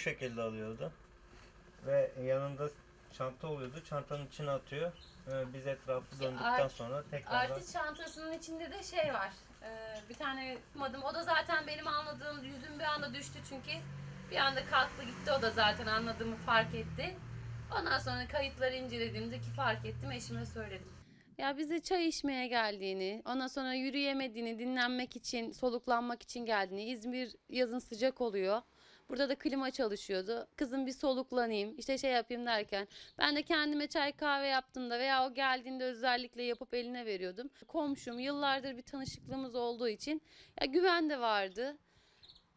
şekilde alıyordu. Ve yanında çanta oluyordu. Çantanın içine atıyor. Ee, Biz etrafı döndükten art- sonra tekrardan Artı çantasının içinde de şey var. Ee, bir tane madım. O da zaten benim anladığım yüzüm bir anda düştü çünkü bir anda kalktı gitti o da zaten anladığımı fark etti. Ondan sonra kayıtları incelediğimde ki fark ettim eşime söyledim. Ya bize çay içmeye geldiğini, ondan sonra yürüyemediğini, dinlenmek için, soluklanmak için geldiğini. İzmir yazın sıcak oluyor. Burada da klima çalışıyordu. Kızım bir soluklanayım, işte şey yapayım derken. Ben de kendime çay kahve yaptığımda veya o geldiğinde özellikle yapıp eline veriyordum. Komşum yıllardır bir tanışıklığımız olduğu için ya güven de vardı.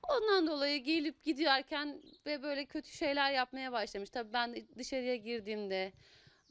Ondan dolayı gelip giderken ve böyle kötü şeyler yapmaya başlamış. Tabii ben dışarıya girdiğimde,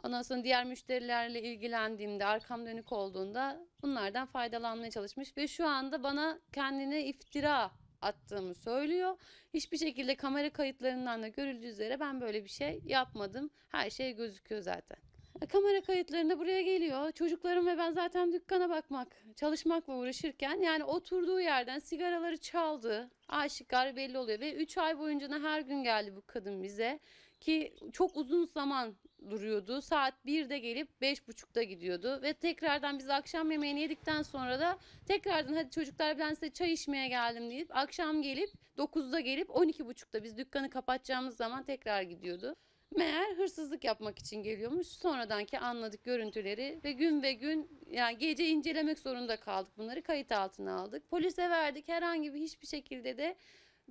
ondan sonra diğer müşterilerle ilgilendiğimde, arkam dönük olduğunda bunlardan faydalanmaya çalışmış. Ve şu anda bana kendine iftira attığımı söylüyor. Hiçbir şekilde kamera kayıtlarından da görüldüğü üzere ben böyle bir şey yapmadım. Her şey gözüküyor zaten. E, Kamera kayıtlarında buraya geliyor. Çocuklarım ve ben zaten dükkana bakmak, çalışmakla uğraşırken yani oturduğu yerden sigaraları çaldı. Aşikar belli oluyor ve 3 ay boyunca her gün geldi bu kadın bize ki çok uzun zaman duruyordu. Saat 1'de gelip 5.30'da gidiyordu ve tekrardan biz akşam yemeğini yedikten sonra da tekrardan hadi çocuklar ben size çay içmeye geldim deyip akşam gelip 9'da gelip 12.30'da biz dükkanı kapatacağımız zaman tekrar gidiyordu. Meğer hırsızlık yapmak için geliyormuş. Sonradanki anladık görüntüleri ve gün ve gün yani gece incelemek zorunda kaldık. Bunları kayıt altına aldık. Polise verdik. Herhangi bir hiçbir şekilde de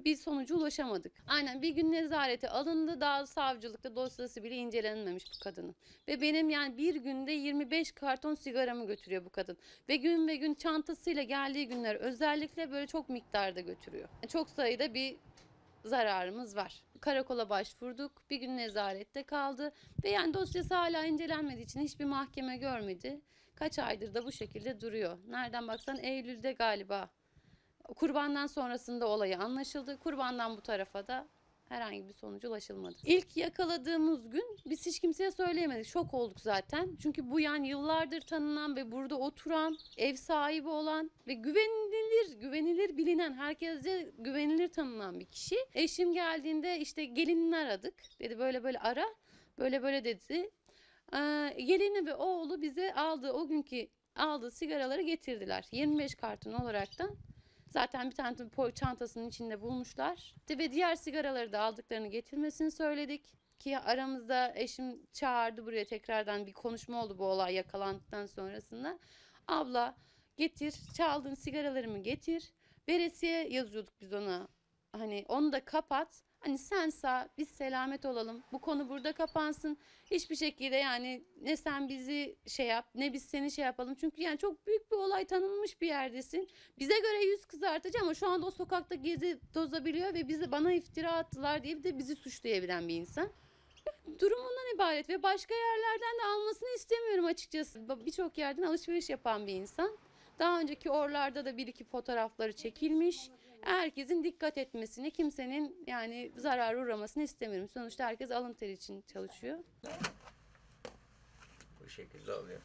bir sonuca ulaşamadık. Aynen bir gün nezarete alındı. Daha savcılıkta dosyası bile incelenmemiş bu kadının. Ve benim yani bir günde 25 karton sigaramı götürüyor bu kadın. Ve gün ve gün çantasıyla geldiği günler özellikle böyle çok miktarda götürüyor. Çok sayıda bir zararımız var. Karakola başvurduk. Bir gün nezarette kaldı. Ve yani dosyası hala incelenmediği için hiçbir mahkeme görmedi. Kaç aydır da bu şekilde duruyor. Nereden baksan Eylül'de galiba. Kurbandan sonrasında olayı anlaşıldı. Kurbandan bu tarafa da herhangi bir sonuca ulaşılmadı. İlk yakaladığımız gün biz hiç kimseye söyleyemedik. Şok olduk zaten. Çünkü bu yani yıllardır tanınan ve burada oturan, ev sahibi olan ve güvenilir, güvenilir bilinen, herkese güvenilir tanınan bir kişi. Eşim geldiğinde işte gelinini aradık. Dedi böyle böyle ara. Böyle böyle dedi. Ee, gelini ve oğlu bize aldığı o günkü aldığı sigaraları getirdiler. 25 karton olaraktan Zaten bir tane çantasının içinde bulmuşlar. Ve diğer sigaraları da aldıklarını getirmesini söyledik. Ki aramızda eşim çağırdı buraya tekrardan bir konuşma oldu bu olay yakalandıktan sonrasında. Abla getir çaldığın sigaralarımı getir. Veresiye yazıyorduk biz ona. Hani onu da kapat. Hani sen sağ biz selamet olalım. Bu konu burada kapansın. Hiçbir şekilde yani ne sen bizi şey yap ne biz seni şey yapalım. Çünkü yani çok büyük bir olay tanınmış bir yerdesin. Bize göre yüz kızartıcı ama şu anda o sokakta gezi tozabiliyor ve bizi bana iftira attılar diye de bizi suçlayabilen bir insan. Durumundan ibaret ve başka yerlerden de almasını istemiyorum açıkçası. Birçok yerden alışveriş yapan bir insan. Daha önceki orlarda da bir iki fotoğrafları çekilmiş. Herkesin dikkat etmesini, kimsenin yani zarar uğramasını istemiyorum. Sonuçta herkes alın teri için çalışıyor. bu şekilde oluyor.